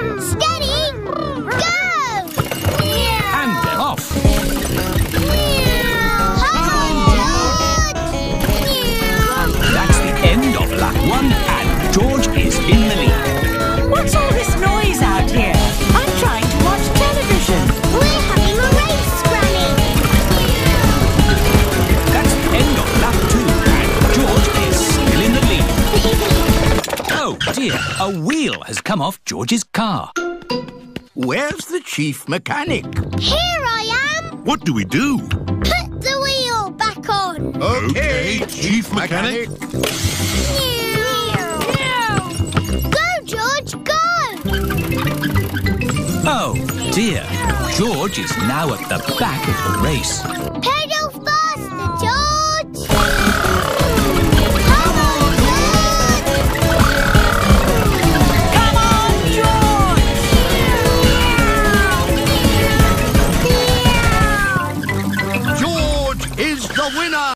Steady! Oh dear, a wheel has come off George's car. Where's the chief mechanic? Here I am! What do we do? Put the wheel back on! Okay, Chief Mechanic. Go, George, go! Oh dear, George is now at the back of the race. Pedal the winner!